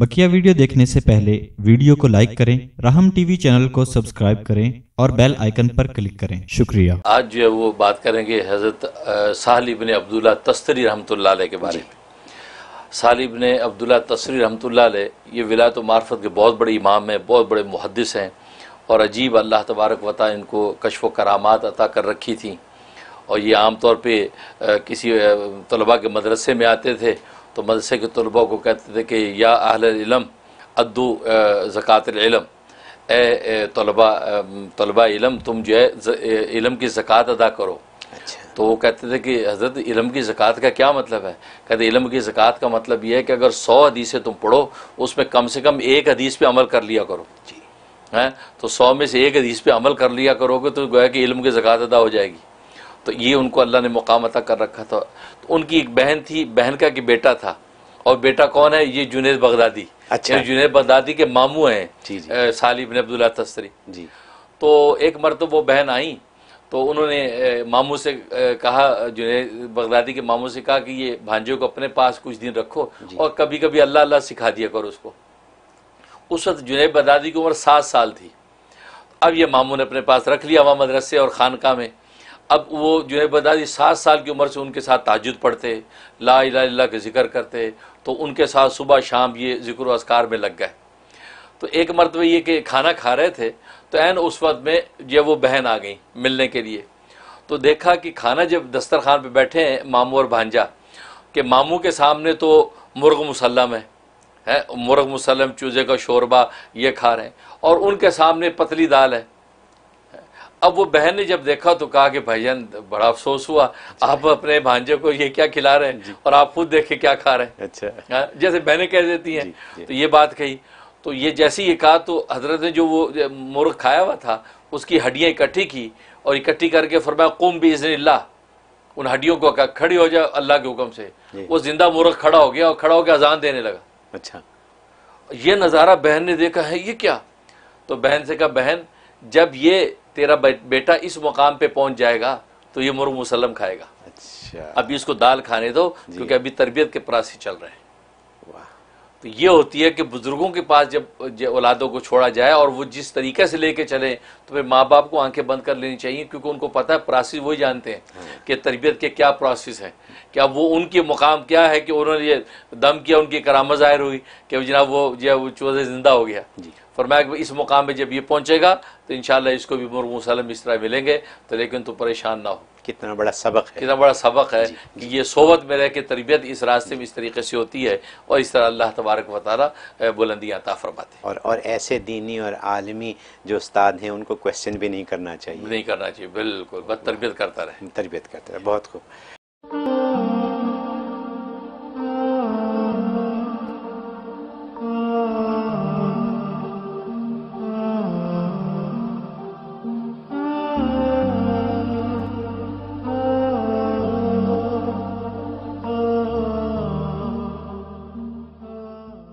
بکیا video دیکھنے سے پہلے ویڈیو کو لائک کریں رحم ٹی وی چینل کو سبسکرائب کریں اور بیل آئیکن پر کلک کریں۔ شکریہ۔ آج جو ہے وہ بات کریں گے حضرت ساحل ابن عبداللہ تستری رحمت اللہ علیہ کے بارے جی۔ میں۔ ساحل ابن عبداللہ تستری رحمت اللہ علیہ یہ ولایت و معرفت کے بہت بڑے امام ہیں بہت بڑے محدث ہیں اور عجیب اللہ تبارک وطا ان کو کشف و کرامات عطا کر رکھی تھیں۔ اور یہ عام طور پہ کسی طلبہ کے مدرسے میں آتے تھے تو مدرسے کے طلباء کو کہتے تھے کہ یا اہل علم ادو زکوٰۃ العلم۔ اے طلباء طلباء علم تم جو ہے علم کی زکوٰۃ ادا کرو۔ اچھا۔ تو وہ کہتے تھے کہ حضرت علم کی زکوٰۃ کا کیا مطلب ہے؟ کہتے علم کی زکوٰۃ کا مطلب یہ ہے کہ اگر سو حدیثیں تم پڑھو اس میں کم سے کم ایک حدیث پہ عمل کر لیا کرو۔ جی۔ ہاں؟ تو سو میں سے ایک حدیث پہ عمل کر لیا کرو گے تو گویا کہ علم کی زکوٰۃ ادا ہو جائے گی۔ تو یہ ان کو اللہ نے مقام عطا کر رکھا تھا۔ تو ان کی ایک بہن تھی بہن کا کہ بیٹا تھا۔ اور بیٹا کون ہے؟ یہ جنید بغدادی۔ اچھا۔ یعنی جنید بغدادی کے ماموں ہیں۔ جی جی۔ سالی ابن عبداللہ تستری۔ جی۔ تو ایک مرتبہ وہ بہن آئیں۔ تو انہوں نے ماموں سے کہا جنید بغدادی کے ماموں سے کہا کہ یہ بھانجے کو اپنے پاس کچھ دن رکھو جی۔ اور کبھی کبھی اللہ اللہ سکھا دیا کرو اس کو۔ اس وقت جنید بغدادی کی عمر سات سال تھی۔ اب یہ ماموں نے اپنے پاس رکھ لیا ہوا مدرسے اور خانقاہ میں۔ اب وہ جو ہے بتا دی سات سال کی عمر سے ان کے ساتھ تاجد پڑھتے، لا الہ اللہ کے ذکر کرتے، تو ان کے ساتھ صبح شام یہ ذکر و اذکار میں لگ گئے۔ تو ایک مرتبہ یہ کہ کھانا کھا رہے تھے، تو عین اس وقت میں جو وہ بہن آ گئیں ملنے کے لیے۔ تو دیکھا کہ کھانا جب دسترخوان پہ بیٹھے ہیں ماموں اور بھانجا، کہ ماموں کے سامنے تو مرغ مسلم ہے، مرغ مسلم چوزے کا شوربہ یہ کھا رہے ہیں، اور ان کے سامنے پتلی دال ہے۔ اب وہ بہن نے جب دیکھا تو کہا کہ بھائی جان بڑا افسوس ہوا۔ آپ اپنے بھانجے کو یہ کیا کھلا رہے ہیں؟ جی۔ اور آپ خود دیکھ کے کیا کھا رہے ہیں؟ اچھا۔ ہاں، جیسے بہنیں کہہ دیتی ہیں۔ جی، جی۔ تو یہ بات کہی۔ تو یہ جیسے یہ کہا تو حضرت نے جو وہ مرغ کھایا ہوا تھا اس کی ہڈیاں اکٹھی کی اور اکٹھی کر کے فرمایا قوم بھی اذن اللہ۔ ان ہڈیوں کو کھڑی ہو جائے اللہ کے حکم سے۔ وہ زندہ مرغ کھڑا ہو گیا اور کھڑا ہو کے اذان دینے لگا۔ اچھا۔ یہ نظارہ بہن نے دیکھا ہے یہ کیا؟ تو بہن سے کہا بہن جب یہ تیرا بیٹا اس مقام پہ پہنچ جائے گا تو یہ مرغ مسلم کھائے گا۔ اچھا۔ ابھی اس کو دال کھانے دو جی۔ کیونکہ ابھی تربیت کے پراس ہی چل رہے ہیں۔ تو یہ ہوتی ہے کہ بزرگوں کے پاس جب اولادوں کو چھوڑا جائے اور وہ جس طریقے سے لے کے چلیں تو پھر ماں باپ کو آنکھیں بند کر لینی چاہیے کیونکہ ان کو پتہ ہے پراسیس وہی جانتے ہیں ہاں۔ کہ تربیت کے کیا پروسیس ہیں۔ کیا وہ ان کے مقام کیا ہے کہ انہوں نے یہ دم کیا ان کی کرامت ظاہر ہوئی کہ جناب وہ جو ہے وہ چوزے زندہ ہو گیا۔ جی۔ فرمایا کہ اس مقام میں جب یہ پہنچے گا تو انشاءاللہ اس کو بھی مرغ وسلم اس طرح ملیں گے تو لیکن تو پریشان نہ ہو۔ کتنا بڑا سبق ہے۔ کتنا بڑا سبق ہے جی، جی۔ کہ یہ صحبت میں رہ کے تربیت اس راستے میں اس طریقے سے ہوتی ہے اور اس طرح اللہ تبارک و تعالیٰ بلندی عطا فرماتے ہیں۔ اور اور ایسے دینی اور عالمی جو استاد ہیں ان کو کوشچن بھی نہیں کرنا چاہیے۔ نہیں کرنا چاہیے بالکل۔ بس تربیت کرتا رہے۔ تربیت کرتا رہے۔ بہت خوب۔